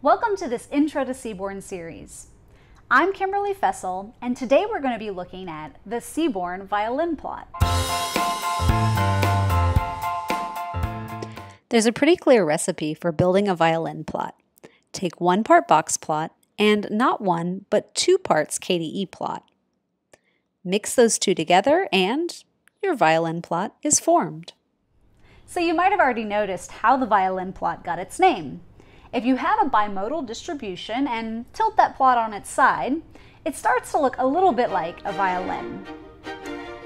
Welcome to this Intro to Seaborn series. I'm Kimberly Fessel, and today we're going to be looking at the Seaborn violin plot. There's a pretty clear recipe for building a violin plot. Take one part box plot and not one, but two parts KDE plot. Mix those two together and your violin plot is formed. So you might have already noticed how the violin plot got its name. If you have a bimodal distribution and tilt that plot on its side, it starts to look a little bit like a violin.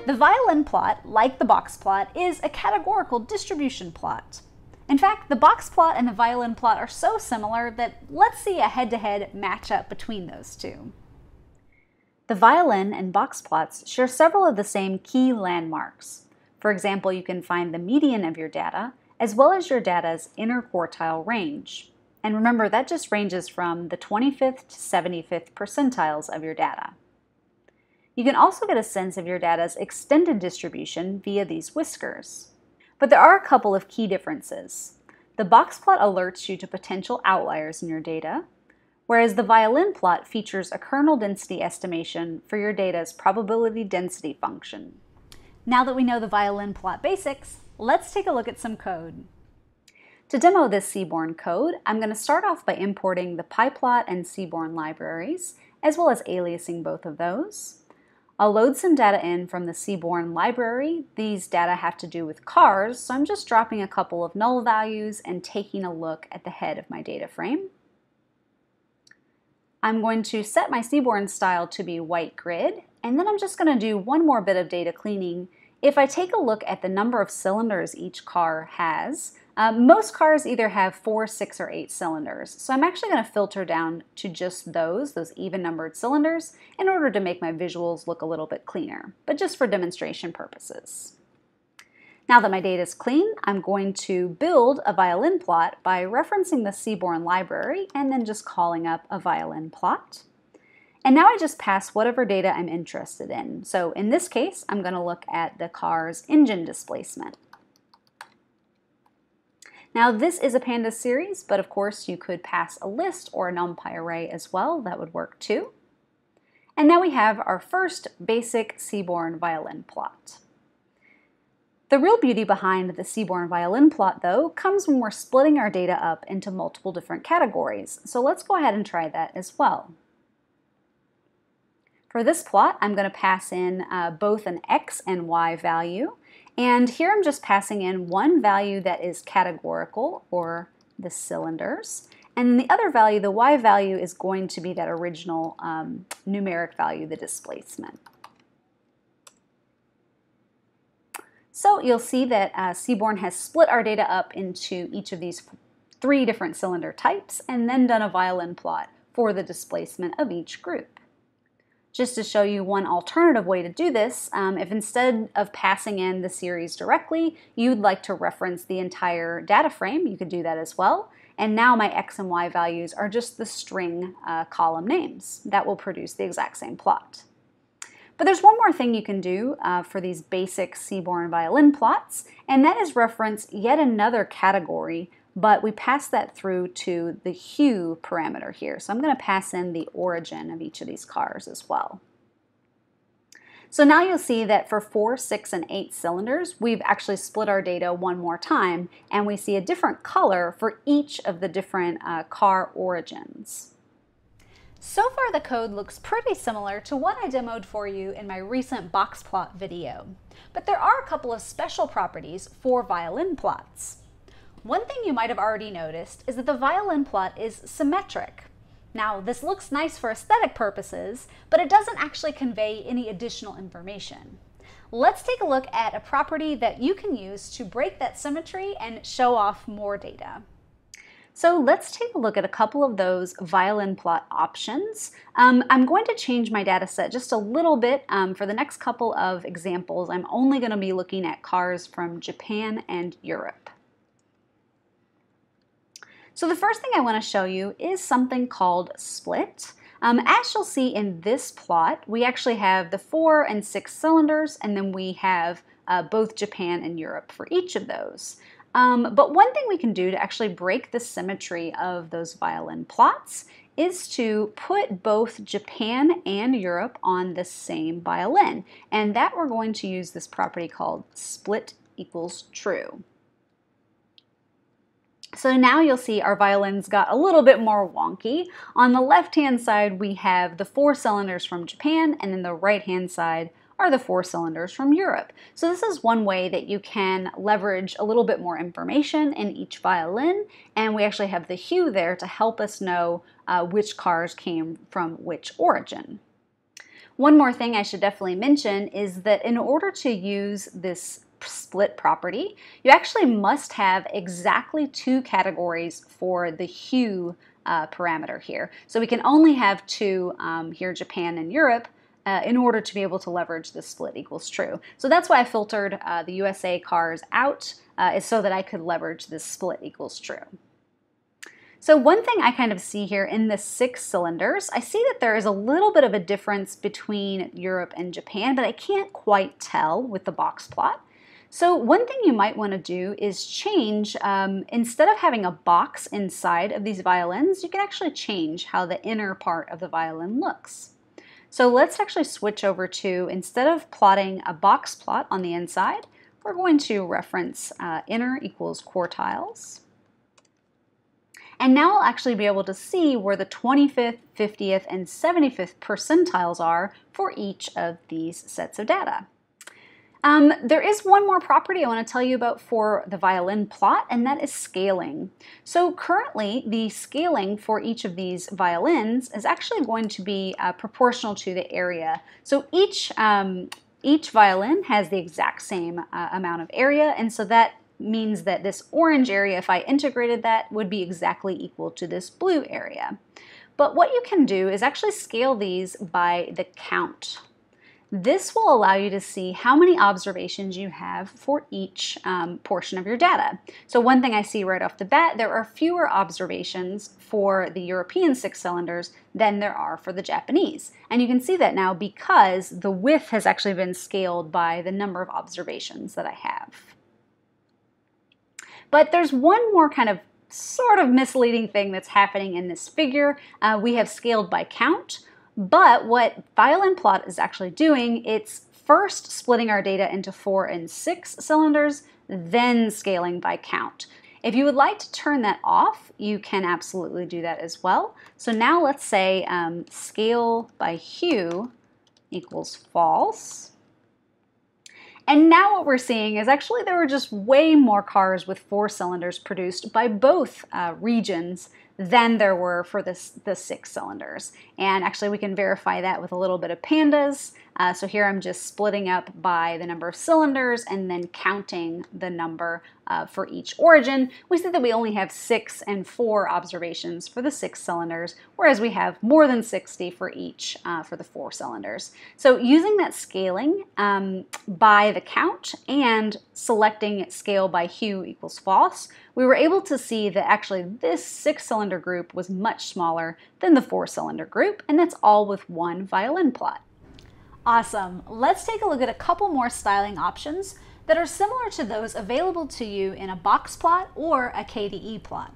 The violin plot, like the box plot, is a categorical distribution plot. In fact, the box plot and the violin plot are so similar that let's see a head-to-head matchup between those two. The violin and box plots share several of the same key landmarks. For example, you can find the median of your data, as well as your data's interquartile range. And remember, that just ranges from the 25th to 75th percentiles of your data. You can also get a sense of your data's extended distribution via these whiskers. But there are a couple of key differences. The box plot alerts you to potential outliers in your data, whereas the violin plot features a kernel density estimation for your data's probability density function. Now that we know the violin plot basics, let's take a look at some code. To demo this Seaborn code, I'm going to start off by importing the PyPlot and Seaborn libraries, as well as aliasing both of those. I'll load some data in from the Seaborn library. These data have to do with cars, so I'm just dropping a couple of null values and taking a look at the head of my data frame. I'm going to set my Seaborn style to be white grid, and then I'm just going to do one more bit of data cleaning. If I take a look at the number of cylinders each car has, um, most cars either have four, six, or eight cylinders, so I'm actually going to filter down to just those, those even numbered cylinders, in order to make my visuals look a little bit cleaner, but just for demonstration purposes. Now that my data is clean, I'm going to build a violin plot by referencing the Seaborn library and then just calling up a violin plot. And now I just pass whatever data I'm interested in. So in this case, I'm going to look at the car's engine displacement. Now this is a pandas series, but of course you could pass a list or a NumPy array as well. That would work too. And now we have our first basic Seaborn violin plot. The real beauty behind the Seaborn violin plot, though, comes when we're splitting our data up into multiple different categories. So let's go ahead and try that as well. For this plot, I'm going to pass in uh, both an x and y value, and here I'm just passing in one value that is categorical, or the cylinders, and the other value, the y value, is going to be that original um, numeric value, the displacement. So you'll see that uh, Seaborn has split our data up into each of these three different cylinder types and then done a violin plot for the displacement of each group. Just to show you one alternative way to do this, um, if instead of passing in the series directly, you'd like to reference the entire data frame, you could do that as well. And now my x and y values are just the string uh, column names. That will produce the exact same plot. But there's one more thing you can do uh, for these basic Seaborn violin plots, and that is reference yet another category but we pass that through to the hue parameter here. So I'm going to pass in the origin of each of these cars as well. So now you'll see that for 4, 6, and 8 cylinders, we've actually split our data one more time, and we see a different color for each of the different uh, car origins. So far the code looks pretty similar to what I demoed for you in my recent box plot video, but there are a couple of special properties for violin plots. One thing you might have already noticed is that the violin plot is symmetric. Now, this looks nice for aesthetic purposes, but it doesn't actually convey any additional information. Let's take a look at a property that you can use to break that symmetry and show off more data. So let's take a look at a couple of those violin plot options. Um, I'm going to change my data set just a little bit. Um, for the next couple of examples, I'm only going to be looking at cars from Japan and Europe. So the first thing I want to show you is something called split. Um, as you'll see in this plot, we actually have the four and six cylinders, and then we have uh, both Japan and Europe for each of those. Um, but one thing we can do to actually break the symmetry of those violin plots is to put both Japan and Europe on the same violin. And that we're going to use this property called split equals true. So now you'll see our violins got a little bit more wonky. On the left-hand side, we have the four cylinders from Japan, and then the right-hand side are the four cylinders from Europe. So this is one way that you can leverage a little bit more information in each violin, and we actually have the hue there to help us know uh, which cars came from which origin. One more thing I should definitely mention is that in order to use this split property, you actually must have exactly two categories for the hue uh, parameter here. So we can only have two um, here, Japan and Europe, uh, in order to be able to leverage the split equals true. So that's why I filtered uh, the USA cars out, uh, is so that I could leverage this split equals true. So one thing I kind of see here in the six cylinders, I see that there is a little bit of a difference between Europe and Japan, but I can't quite tell with the box plot. So one thing you might want to do is change, um, instead of having a box inside of these violins, you can actually change how the inner part of the violin looks. So let's actually switch over to, instead of plotting a box plot on the inside, we're going to reference uh, inner equals quartiles. And now I'll actually be able to see where the 25th, 50th, and 75th percentiles are for each of these sets of data. Um, there is one more property I want to tell you about for the violin plot, and that is scaling. So currently, the scaling for each of these violins is actually going to be uh, proportional to the area. So each um, each violin has the exact same uh, amount of area, and so that means that this orange area, if I integrated that, would be exactly equal to this blue area. But what you can do is actually scale these by the count. This will allow you to see how many observations you have for each um, portion of your data. So one thing I see right off the bat, there are fewer observations for the European six cylinders than there are for the Japanese. And you can see that now because the width has actually been scaled by the number of observations that I have. But there's one more kind of sort of misleading thing that's happening in this figure. Uh, we have scaled by count, but what violin plot is actually doing, it's first splitting our data into four and six cylinders, then scaling by count. If you would like to turn that off, you can absolutely do that as well. So now let's say um, scale by hue equals false. And now what we're seeing is actually there were just way more cars with four cylinders produced by both uh, regions than there were for this, the six cylinders. And actually we can verify that with a little bit of pandas. Uh, so here I'm just splitting up by the number of cylinders and then counting the number uh, for each origin. We see that we only have six and four observations for the six cylinders, whereas we have more than 60 for each uh, for the four cylinders. So using that scaling um, by the count and selecting scale by hue equals false, we were able to see that actually this six cylinder group was much smaller than the four cylinder group, and that's all with one violin plot. Awesome. Let's take a look at a couple more styling options that are similar to those available to you in a box plot or a KDE plot.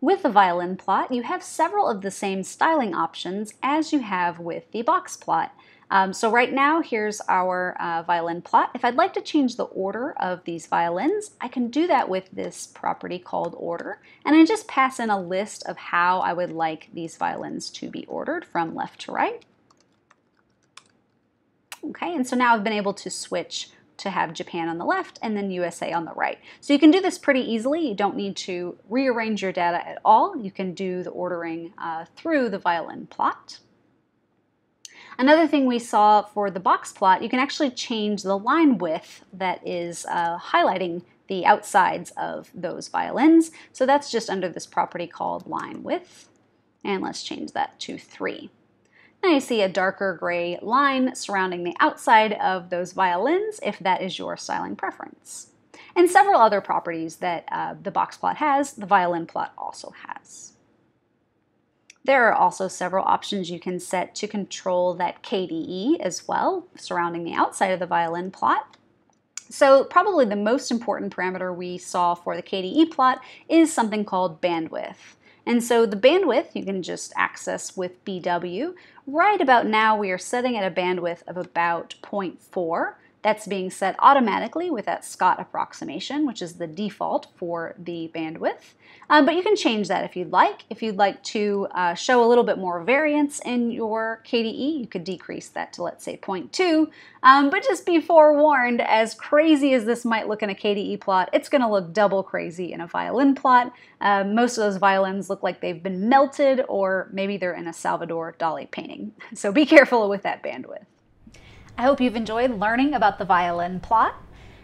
With the violin plot, you have several of the same styling options as you have with the box plot. Um, so right now, here's our uh, violin plot. If I'd like to change the order of these violins, I can do that with this property called order. And I just pass in a list of how I would like these violins to be ordered from left to right. Okay, and so now I've been able to switch to have Japan on the left and then USA on the right. So you can do this pretty easily. You don't need to rearrange your data at all. You can do the ordering uh, through the violin plot. Another thing we saw for the box plot, you can actually change the line width that is uh, highlighting the outsides of those violins. So that's just under this property called line width. And let's change that to 3. Now you see a darker gray line surrounding the outside of those violins if that is your styling preference. And several other properties that uh, the box plot has, the violin plot also has. There are also several options you can set to control that KDE as well, surrounding the outside of the violin plot. So probably the most important parameter we saw for the KDE plot is something called bandwidth. And so the bandwidth you can just access with BW. Right about now we are setting at a bandwidth of about 0.4. That's being set automatically with that Scott approximation, which is the default for the bandwidth. Um, but you can change that if you'd like. If you'd like to uh, show a little bit more variance in your KDE, you could decrease that to, let's say, 0.2. Um, but just be forewarned, as crazy as this might look in a KDE plot, it's going to look double crazy in a violin plot. Uh, most of those violins look like they've been melted, or maybe they're in a Salvador Dali painting. So be careful with that bandwidth. I hope you've enjoyed learning about the violin plot.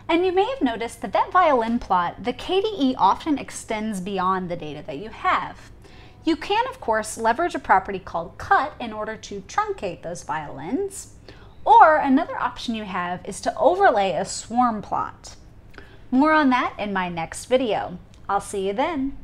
And you may have noticed that that violin plot, the KDE often extends beyond the data that you have. You can, of course, leverage a property called cut in order to truncate those violins. Or another option you have is to overlay a swarm plot. More on that in my next video. I'll see you then.